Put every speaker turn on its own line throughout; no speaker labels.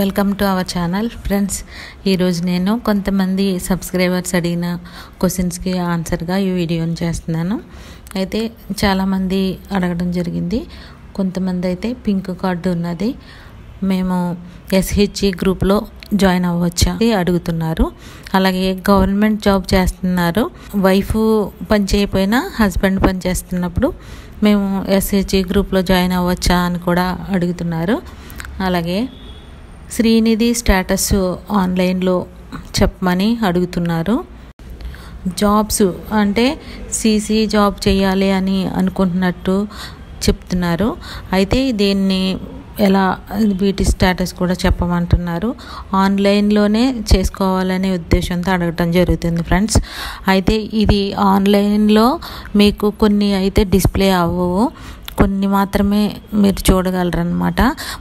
Welcome to our channel friends ఈరోజు నేను కొంతమంది సబ్స్క్రైబర్స్ అడిగిన క్వశ్చన్స్కి ఆన్సర్గా ఈ వీడియోని చేస్తున్నాను. అయితే చాలామంది అడగడం జరిగింది. కొంతమంది అయితే పింక్ కార్డు ఉన్నది. మేము ఎస్హెచ్ఈ గ్రూప్లో జాయిన్ అవ్వచ్చా అని అడుగుతున్నారు. అలాగే గవర్నమెంట్ జాబ్ చేస్తున్నారు. వైఫ్ పని చేయకపోయినా హస్బెండ్ పని చేస్తున్నప్పుడు మేము ఎస్హెచ్ఈ గ్రూప్లో జాయిన్ అవ్వచ్చా అని కూడా అడుగుతున్నారు. అలాగే శ్రీనిధి స్టేటస్ ఆన్లైన్లో చెప్పమని అడుగుతున్నారు. జాబ్స్ అంటే సీసీ జాబ్ చేయాలి అని అనుకుంటున్నట్టు చెప్తున్నారు. అయితే దీన్ని ఎలా వీటి స్టేటస్ కూడా చెప్పమంటున్నారు. ఆన్లైన్లోనే చేసుకోవాలనే ఉద్దేశంతో అడగటం జరుగుతుంది ఫ్రెండ్స్. అయితే ఇది ఆన్లైన్లో మీకు కొన్ని అయితే డిస్ప్లే అవ్వవు. కొన్ని మాత్రమే మీరు చూడగలరనమాట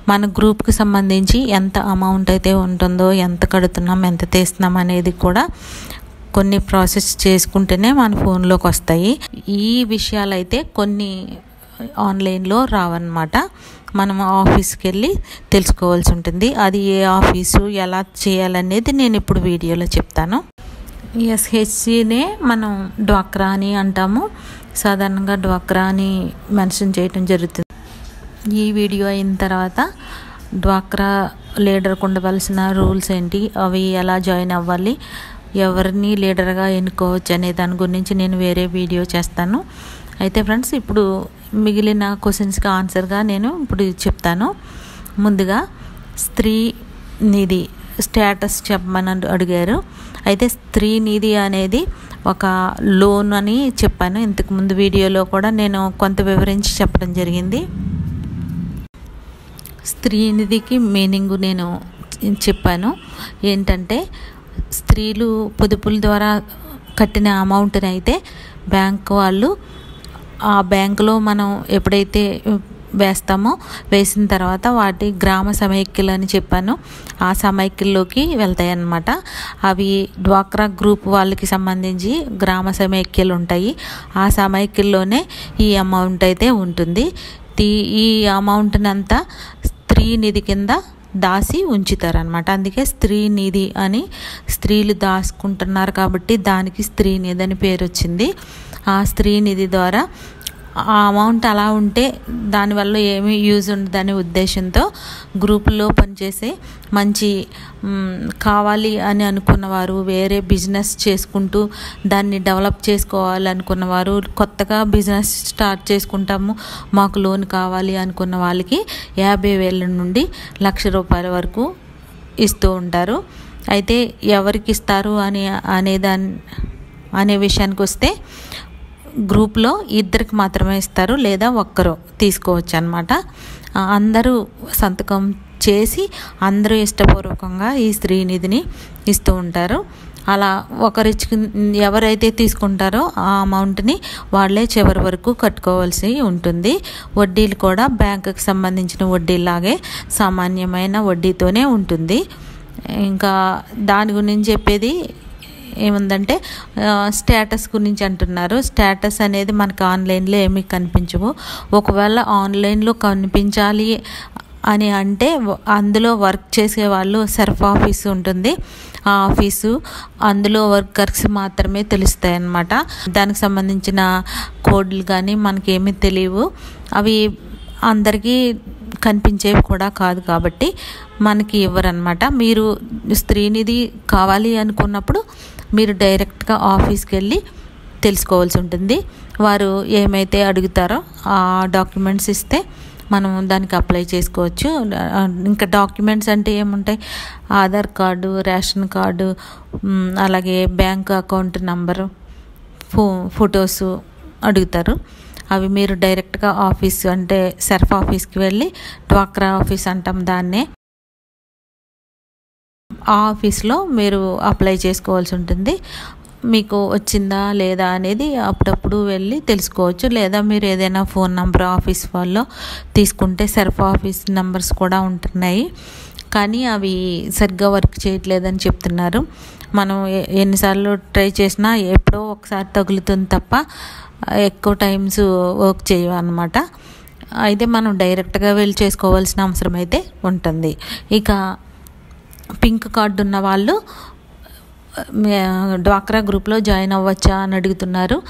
మన గ్రూప్కి సంబంధించి ఎంత అమౌంట్ అయితే ఉంటుందో ఎంత కడుతున్నాం ఎంత తీస్తున్నాం అనేది కూడా కొన్ని ప్రాసెస్ చేసుకుంటేనే మన ఫోన్లోకి వస్తాయి. ఈ విషయాలు అయితే కొన్ని ఆన్లైన్లో రావన్నమాట. మనం ఆఫీస్కి వెళ్ళి తెలుసుకోవాల్సి ఉంటుంది. అది ఏ ఆఫీసు ఎలా చేయాలనేది నేను ఇప్పుడు వీడియోలో చెప్తాను. ఎస్హెచ్సినే మనం డ్వాక్రా అని అంటాము. సాధారణంగా డ్వాక్రా అని మెన్షన్ చేయటం జరుగుతుంది. ఈ వీడియో అయిన తర్వాత డ్వాక్రా లీడర్కి ఉండవలసిన రూల్స్ ఏంటి? అవి ఎలా జాయిన్ అవ్వాలి? ఎవరిని లీడర్గా ఎన్నుకోవచ్చు అనే దాని గురించి నేను వేరే వీడియో చేస్తాను. అయితే ఫ్రెండ్స్ ఇప్పుడు మిగిలిన క్వశ్చన్స్కి ఆన్సర్గా నేను ఇప్పుడు చెప్తాను. ముందుగా స్త్రీ నిధి స్టేటస్ చెప్పమని అడిగారు. అయితే స్త్రీ నిధి అనేది ఒక లోన్ అని చెప్పాను. ఇంతకుముందు వీడియోలో కూడా నేను కొంత వివరించి చెప్పడం జరిగింది. స్త్రీనిధికి మీనింగ్ నేను చెప్పాను. ఏంటంటే స్త్రీలు పొదుపుల ద్వారా కట్టిన అమౌంట్ని అయితే బ్యాంక్ వాళ్ళు ఆ బ్యాంకులో మనం ఎప్పుడైతే వేస్తాము. వేసిన తర్వాత వాటి గ్రామ సమైక్యలు అని చెప్పాను. ఆ సమైక్యల్లోకి వెళ్తాయి అన్నమాట అవి డ్వాక్రా గ్రూప్ వాళ్ళకి సంబంధించి గ్రామ సమైక్యలు ఉంటాయి. ఆ సమైక్యల్లోనే ఈ అమౌంట్ అయితే ఉంటుంది. ఈ అమౌంట్నంతా స్త్రీ నిధి కింద దాసి ఉంచుతారనమాట అందుకే స్త్రీ నిధి అని స్త్రీలు దాచుకుంటున్నారు కాబట్టి దానికి స్త్రీ నిధి అని పేరు వచ్చింది ఆ స్త్రీ నిధి ద్వారా ఆ అమౌంట్ అలా ఉంటే దానివల్ల ఏమీ యూజ్ ఉండదనే ఉద్దేశంతో గ్రూపుల్లో పనిచేసే మంచి కావాలి అని అనుకున్నవారు వేరే బిజినెస్ చేసుకుంటూ దాన్ని డెవలప్ చేసుకోవాలనుకున్నవారు కొత్తగా బిజినెస్ స్టార్ట్ చేసుకుంటాము మాకు లోన్ కావాలి అనుకున్న వాళ్ళకి యాభై వేల నుండి లక్ష రూపాయల వరకు ఇస్తూ ఉంటారు. అయితే ఎవరికి ఇస్తారు అని అనే దాని అనే విషయానికి వస్తే గ్రూప్లో ఇద్దరికి మాత్రమే ఇస్తారు లేదా ఒక్కరు తీసుకోవచ్చు అనమాట అందరూ సంతకం చేసి అందరూ ఇష్టపూర్వకంగా ఈ స్త్రీనిధిని ఇస్తూ ఉంటారు. అలా ఒకరిచ్చి ఎవరైతే తీసుకుంటారో ఆ అమౌంట్ని వాళ్ళే చివరి వరకు కట్టుకోవాల్సి ఉంటుంది. వడ్డీలు కూడా బ్యాంకుకి సంబంధించిన వడ్డీలాగే సామాన్యమైన వడ్డీతోనే ఉంటుంది. ఇంకా దాని గురించి చెప్పేది ఏముందంటే స్టేటస్ గురించి అంటున్నారు. స్టేటస్ అనేది మనకు ఆన్లైన్లో ఏమీ కనిపించవు. ఒకవేళ ఆన్లైన్లో కనిపించాలి అని అంటే అందులో వర్క్ చేసే వాళ్ళు సెర్ఫ్ ఆఫీస్ ఉంటుంది. ఆ ఆఫీసు అందులో వర్కర్స్ మాత్రమే తెలుస్తాయి అన్నమాట. దానికి సంబంధించిన కోడ్లు కానీ మనకేమీ తెలియవు. అవి అందరికీ కనిపించేవి కూడా కాదు కాబట్టి మనకి ఇవ్వరనమాట మీరు స్త్రీనిధి కావాలి అనుకున్నప్పుడు మీరు డైరెక్ట్గా ఆఫీస్కి వెళ్ళి తెలుసుకోవాల్సి ఉంటుంది. వారు ఏమైతే అడుగుతారో ఆ డాక్యుమెంట్స్ ఇస్తే మనం దానికి అప్లై చేసుకోవచ్చు. ఇంకా డాక్యుమెంట్స్ అంటే ఏముంటాయి? ఆధార్ కార్డు రేషన్ కార్డు అలాగే బ్యాంక్ అకౌంట్ నంబరు ఫో ఫొటోస్ అడుగుతారు. అవి మీరు డైరెక్ట్గా ఆఫీస్ అంటే సెర్ఫ్ ఆఫీస్కి వెళ్ళి డ్వాక్రా ఆఫీస్ అంటాం దాన్నే. ఆ ఆఫీస్లో మీరు అప్లై చేసుకోవాల్సి ఉంటుంది. మీకు వచ్చిందా లేదా అనేది అప్పుడప్పుడు వెళ్ళి తెలుసుకోవచ్చు. లేదా మీరు ఏదైనా ఫోన్ నెంబర్ ఆఫీస్ వాళ్ళో తీసుకుంటే సెర్ఫ్ ఆఫీస్ నెంబర్స్ కూడా ఉంటున్నాయి. కానీ అవి సరిగ్గా వర్క్ చేయట్లేదని చెప్తున్నారు. మనం ఎన్నిసార్లు ట్రై చేసినా ఎప్పుడో ఒకసారి తగులుతుంది తప్ప ఎక్కువ టైమ్స్ వర్క్ చేయవన్నమాట అయితే మనం డైరెక్ట్గా వెళ్ళి చేసుకోవాల్సిన అవసరం అయితే ఉంటుంది. ఇక పింక్ కార్డు ఉన్న వాళ్ళు డ్వాక్రా గ్రూప్లో జాయిన్ అవ్వచ్చా అని అడుగుతున్నారు.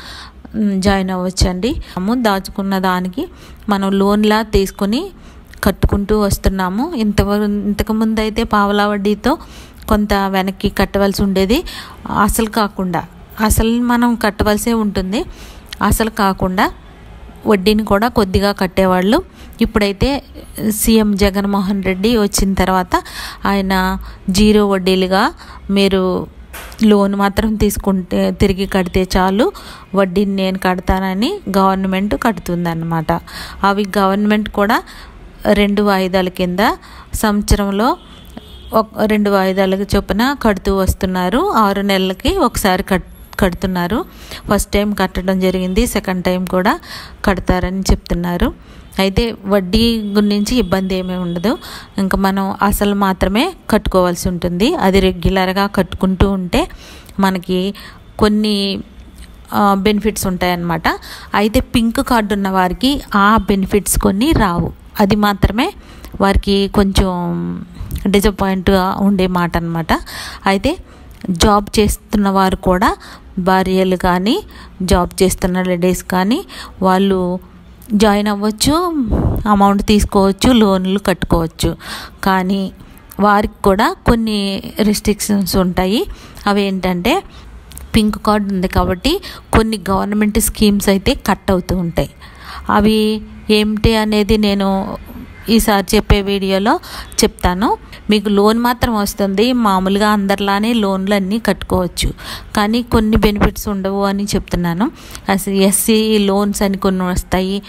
జాయిన్ అవ్వచ్చండి. దాచుకున్న దానికి మనం లోన్లా తీసుకొని కట్టుకుంటూ వస్తున్నాము. ఇంతవరకు ఇంతకుముందు అయితే పావలా వడ్డీతో కొంత వెనక్కి కట్టవలసి ఉండేది. అసలు కాకుండా అసలు మనం కట్టవలసే ఉంటుంది. అసలు కాకుండా వడ్డీని కూడా కొద్దిగా కట్టేవాళ్ళు. ఇప్పుడైతే సీఎం జగన్మోహన్ రెడ్డి వచ్చిన తర్వాత ఆయన జీరో వడ్డీలుగా మీరు లోన్ మాత్రం తీసుకుంటే తిరిగి కడితే చాలు. వడ్డీని నేను కడతానని గవర్నమెంట్ కడుతుందన్నమాట. అవి గవర్నమెంట్ కూడా రెండు వాయిదాల కింద సంవత్సరంలో ఒక రెండు వాయిదాలకు చొప్పున కడుతూ వస్తున్నారు. ఆరు నెలలకి ఒకసారి కట్ కడుతున్నారు. ఫస్ట్ టైం కట్టడం జరిగింది సెకండ్ టైం కూడా కడతారని చెప్తున్నారు. అయితే వడ్డీ గురించి ఇబ్బంది ఏమీ ఉండదు. ఇంకా మనం అసలు మాత్రమే కట్టుకోవాల్సి ఉంటుంది. అది రెగ్యులర్గా కట్టుకుంటూ ఉంటే మనకి కొన్ని బెనిఫిట్స్ ఉంటాయన్నమాట. అయితే పింక్ కార్డు ఉన్న వారికి ఆ బెనిఫిట్స్ కొన్ని రావు. అది మాత్రమే వారికి కొంచెం డిసప్పాయింట్గా ఉండే మాట అనమాట అయితే జాబ్ చేస్తున్న వారు కూడా భార్యలు కానీ జాబ్ చేస్తున్న లేడీస్ కానీ వాళ్ళు జాయిన్ అవ్వచ్చు అమౌంట్ తీసుకోవచ్చు లోన్లు కట్టుకోవచ్చు. కానీ వారికి కూడా కొన్ని రెస్ట్రిక్షన్స్ ఉంటాయి. అవి ఏంటంటే పింక్ కార్డు ఉంది కాబట్టి కొన్ని గవర్నమెంట్ స్కీమ్స్ అయితే కట్ అవుతూ ఉంటాయి. అవి ఏమిటి అనేది నేను ఈసారి చెప్పే వీడియోలో చెప్తాను. మీకు లోన్ మాత్రం వస్తుంది. మామూలుగా అందరిలానే లోన్లు అన్నీ కట్టుకోవచ్చు. కానీ కొన్ని బెనిఫిట్స్ ఉండవు అని చెప్తున్నాను. అసలు ఎస్సీ లోన్స్ అని కొన్ని వస్తాయి.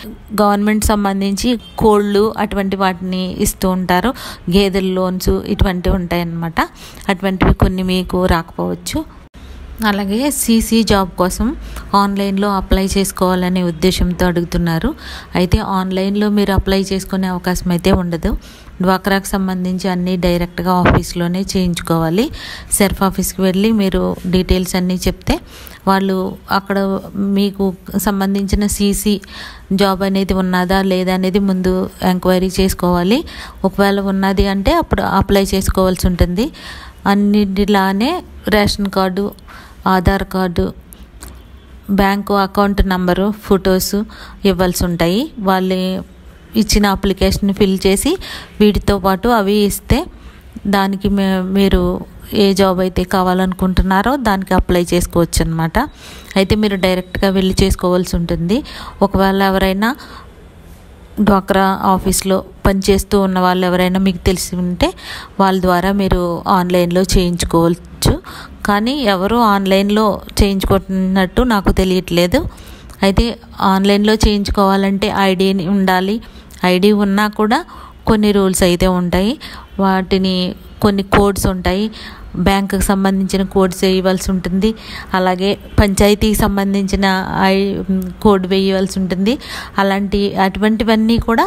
గవర్నమెంట్ సంబంధించి కోళ్ళు అటువంటి వాటిని ఇస్తూ ఉంటారు. గేదెల లోన్స్ ఇటువంటివి ఉంటాయన్నమాట. అటువంటివి కొన్ని మీకు రాకపోవచ్చు. అలాగే సీసీ జాబ్ కోసం ఆన్లైన్లో అప్లై చేసుకోవాలనే ఉద్దేశంతో అడుగుతున్నారు. అయితే ఆన్లైన్లో మీరు అప్లై చేసుకునే అవకాశం అయితే ఉండదు. డ్వాక్రాకు సంబంధించి అన్నీ డైరెక్ట్గా ఆఫీస్లోనే చేయించుకోవాలి. సెర్ఫ్ ఆఫీస్కి వెళ్ళి మీరు డీటెయిల్స్ అన్నీ చెప్తే వాళ్ళు అక్కడ మీకు సంబంధించిన సీసీ జాబ్ అనేది ఉన్నదా లేదా అనేది ముందు ఎంక్వైరీ చేసుకోవాలి. ఒకవేళ ఉన్నది అంటే అప్పుడు అప్లై చేసుకోవాల్సి ఉంటుంది. అన్నిటిలానే ration card Aadhaar card bank account number photos ఇవ్వాల్సి ఉంటాయి. వాళ్ళు ఇచ్చిన అప్లికేషన్ ఫిల్ చేసి వీటితో పాటు అవి ఇస్తే దానికి మే మీరు ఏ జాబ్ అయితే కావాలనుకుంటున్నారో దానికి అప్లై చేసుకోవచ్చు అనమాట అయితే మీరు డైరెక్ట్గా వెళ్ళి చేసుకోవాల్సి ఉంటుంది. ఒకవేళ ఎవరైనా డ్వాక్రా ఆఫీస్లో పనిచేస్తూ ఉన్న వాళ్ళు ఎవరైనా మీకు తెలిసి ఉంటే వాళ్ళ ద్వారా మీరు ఆన్లైన్లో చేయించుకోవచ్చు. కానీ ఎవరు ఆన్లైన్లో చేయించుకుంటున్నట్టు నాకు తెలియట్లేదు. అయితే ఆన్లైన్లో చేయించుకోవాలంటే ఐడి ఉండాలి. ఐడి ఉన్నా కూడా కొన్ని రూల్స్ అయితే ఉంటాయి. వాటిని కొన్ని కోడ్స్ ఉంటాయి. బ్యాంకుకు సంబంధించిన కోడ్స్ వేయవలసి ఉంటుంది. అలాగే పంచాయతీకి సంబంధించిన ఐ కోడ్ వేయవలసి ఉంటుంది. అలాంటి అటువంటివన్నీ కూడా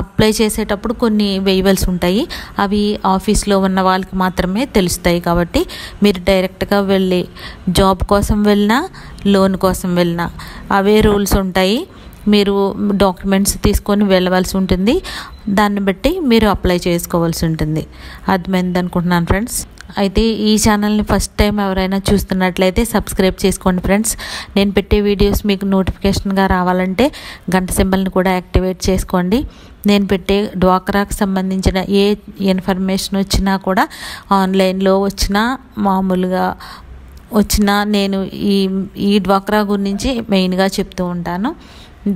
అప్లై చేసేటప్పుడు కొన్ని వేయవలసి ఉంటాయి. అవి ఆఫీస్లో ఉన్న వాళ్ళకి మాత్రమే తెలుస్తాయి కాబట్టి మీరు డైరెక్ట్గా వెళ్ళి జాబ్ కోసం వెళ్ళినా లోన్ కోసం వెళ్ళినా అవే రూల్స్ ఉంటాయి. మీరు డాక్యుమెంట్స్ తీసుకొని వెళ్ళవలసి ఉంటుంది. దాన్ని బట్టి మీరు అప్లై చేసుకోవాల్సి ఉంటుంది. అర్థమైంది అనుకుంటున్నాను ఫ్రెండ్స్. అయితే ఈ ఛానల్ని ఫస్ట్ టైం ఎవరైనా చూస్తున్నట్లయితే సబ్స్క్రైబ్ చేసుకోండి ఫ్రెండ్స్ నేను పెట్టే వీడియోస్ మీకు నోటిఫికేషన్గా రావాలంటే గంట సింబల్ని కూడా యాక్టివేట్ చేసుకోండి. నేను పెట్టే డ్వాక్రాకు సంబంధించిన ఏ ఇన్ఫర్మేషన్ వచ్చినా కూడా ఆన్లైన్లో వచ్చినా మామూలుగా వచ్చిన నేను ఈ ఈ డ్వాక్రా గురించి మెయిన్గా చెప్తూ ఉంటాను.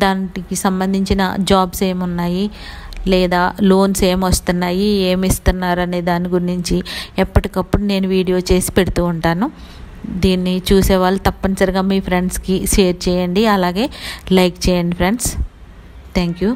దానికి సంబంధించిన జాబ్స్ ఏమున్నాయి? లేదా లోన్స్ ఏమి వస్తున్నాయి ఏమి ఇస్తున్నారు అనే దాని గురించి ఎప్పటికప్పుడు నేను వీడియో చేసి పెడుతూ ఉంటాను. దీన్ని చూసేవాళ్ళు తప్పనిసరిగా మీ ఫ్రెండ్స్కి షేర్ చేయండి. అలాగే లైక్ చేయండి ఫ్రెండ్స్. Thank you.